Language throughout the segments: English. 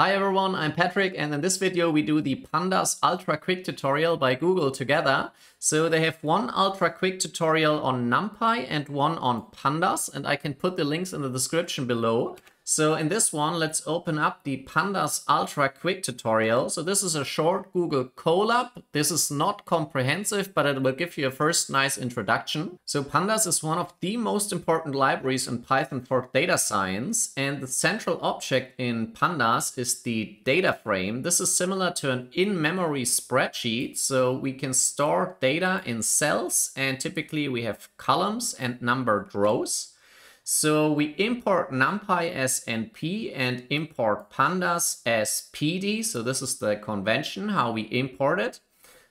Hi everyone, I'm Patrick and in this video we do the Pandas Ultra Quick tutorial by Google together. So they have one Ultra Quick tutorial on NumPy and one on Pandas and I can put the links in the description below. So in this one, let's open up the Pandas Ultra Quick tutorial. So this is a short Google Colab. This is not comprehensive, but it will give you a first nice introduction. So Pandas is one of the most important libraries in Python for data science. And the central object in Pandas is the data frame. This is similar to an in-memory spreadsheet. So we can store data in cells and typically we have columns and numbered rows. So we import NumPy as NP and import pandas as PD. So this is the convention, how we import it.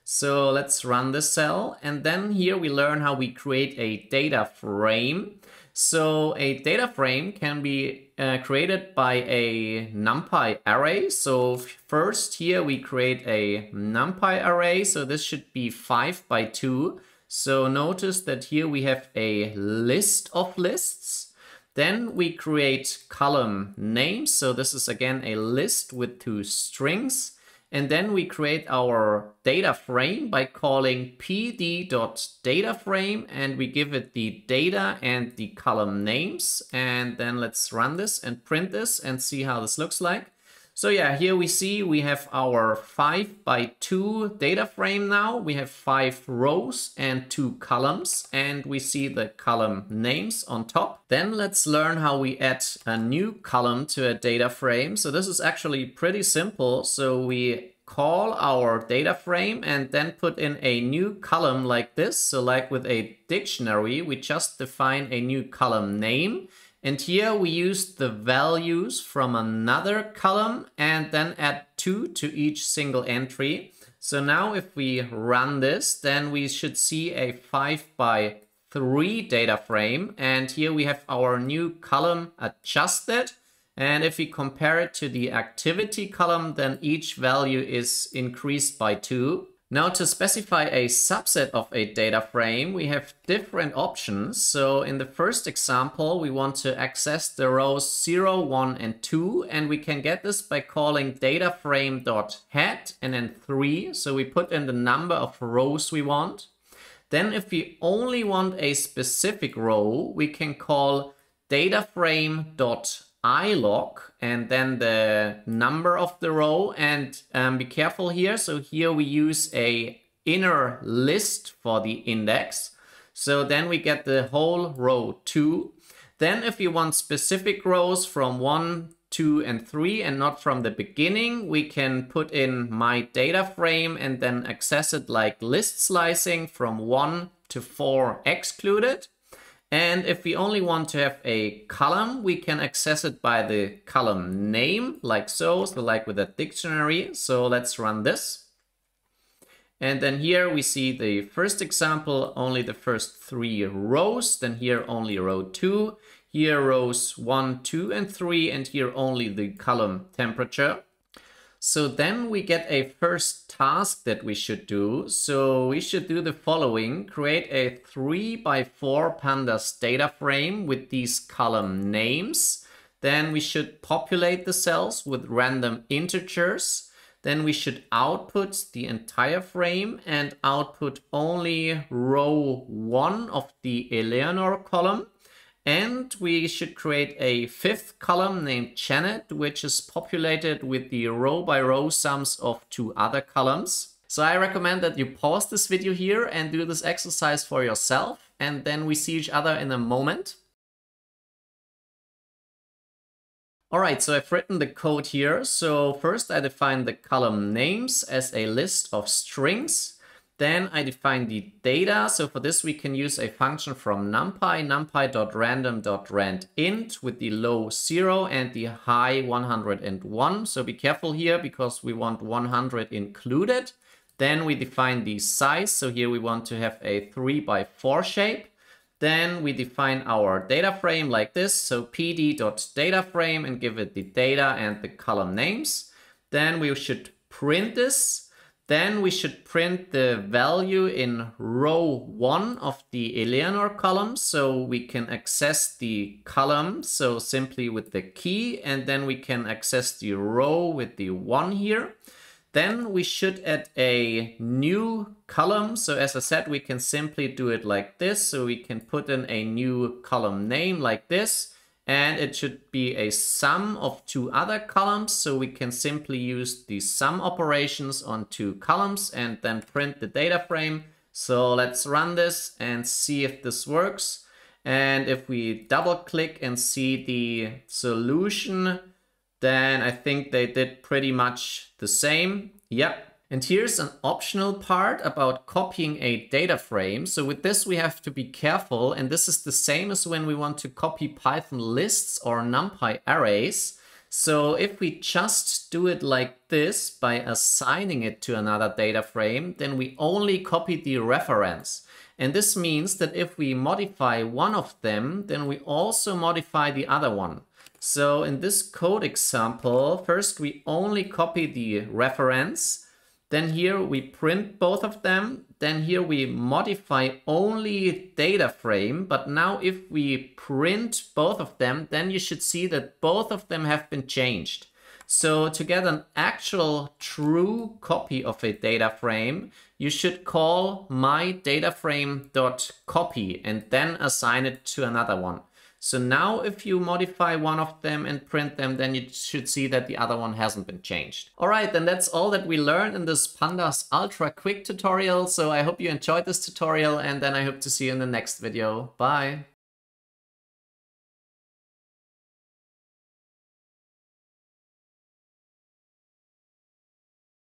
So let's run this cell. And then here we learn how we create a data frame. So a data frame can be uh, created by a NumPy array. So first here we create a NumPy array. So this should be 5 by 2. So notice that here we have a list of lists. Then we create column names. So this is again a list with two strings. And then we create our data frame by calling pd.dataframe and we give it the data and the column names. And then let's run this and print this and see how this looks like. So yeah, here we see we have our 5 by 2 data frame now. We have 5 rows and 2 columns and we see the column names on top. Then let's learn how we add a new column to a data frame. So this is actually pretty simple. So we call our data frame and then put in a new column like this. So like with a dictionary, we just define a new column name and here we use the values from another column and then add 2 to each single entry. So now if we run this, then we should see a 5 by 3 data frame. And here we have our new column adjusted. And if we compare it to the activity column, then each value is increased by 2. Now to specify a subset of a data frame, we have different options. So in the first example, we want to access the rows 0, 1, and 2, and we can get this by calling data dataframe.head and then 3. So we put in the number of rows we want. Then if we only want a specific row, we can call dataframe.head iloc and then the number of the row and um, be careful here. So here we use a inner list for the index. So then we get the whole row 2. Then if we want specific rows from 1, 2 and 3 and not from the beginning, we can put in my data frame and then access it like list slicing from 1 to 4 excluded. And if we only want to have a column, we can access it by the column name, like so, so like with a dictionary. So let's run this. And then here we see the first example, only the first three rows, then here only row two, here rows one, two, and three, and here only the column temperature. So then we get a first task that we should do. So we should do the following. Create a 3 by 4 pandas data frame with these column names. Then we should populate the cells with random integers. Then we should output the entire frame and output only row 1 of the Eleanor column. And we should create a fifth column named Janet, which is populated with the row by row sums of two other columns. So I recommend that you pause this video here and do this exercise for yourself. And then we see each other in a moment. All right, so I've written the code here. So first I define the column names as a list of strings. Then I define the data. So for this, we can use a function from numpy, numpy.random.randint with the low 0 and the high 101. So be careful here because we want 100 included. Then we define the size. So here we want to have a 3 by 4 shape. Then we define our data frame like this. So pd.dataframe and give it the data and the column names. Then we should print this Then we should print the value in row one of the Eleanor column so we can access the column so simply with the key and then we can access the row with the one here. Then we should add a new column. So as I said, we can simply do it like this. So we can put in a new column name like this and it should be a sum of two other columns. So we can simply use the sum operations on two columns and then print the data frame. So let's run this and see if this works. And if we double click and see the solution, then I think they did pretty much the same. Yep, and here's an optional part about copying a data frame. So with this, we have to be careful. And this is the same as when we want to copy Python lists or NumPy arrays. So if we just do it like this by assigning it to another data frame, then we only copy the reference. And this means that if we modify one of them, then we also modify the other one. So in this code example, first we only copy the reference, then here we print both of them. Then here we modify only data frame. But now if we print both of them, then you should see that both of them have been changed. So to get an actual true copy of a data frame, you should call my data frame.copy and then assign it to another one. So now if you modify one of them and print them, then you should see that the other one hasn't been changed. All right, then that's all that we learned in this Pandas Ultra Quick tutorial. So I hope you enjoyed this tutorial and then I hope to see you in the next video. Bye.